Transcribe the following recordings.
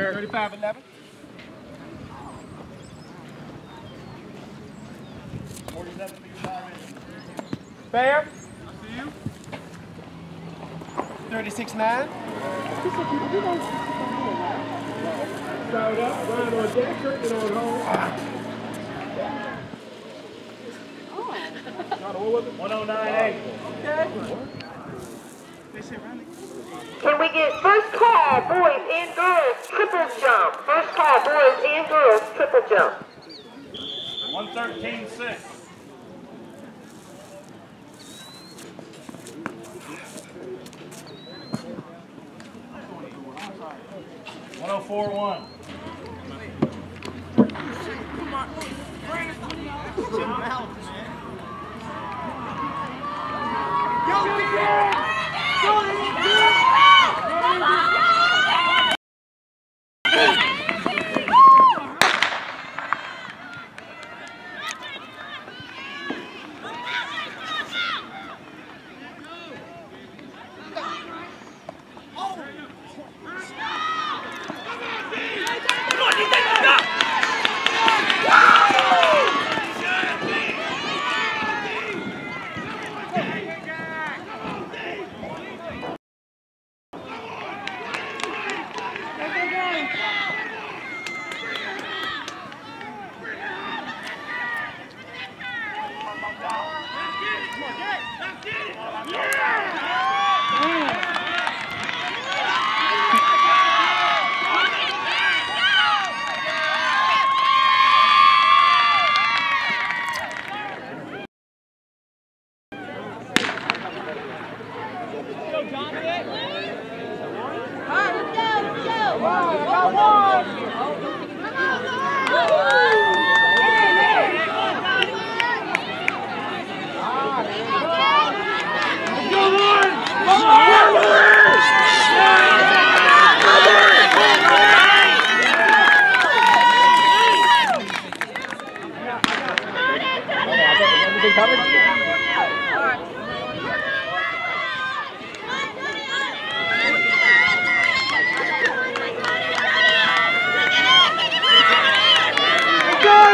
Thirty-five eleven. Fair. Thirty-six nine. Start up, Ryan on deck, Kirkman on home. What was it? One oh nine eight. Can we get first call, boys and girls, triple jump? First call, boys and girls, triple jump. One thirteen six. One oh four one. Good,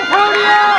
Antonio!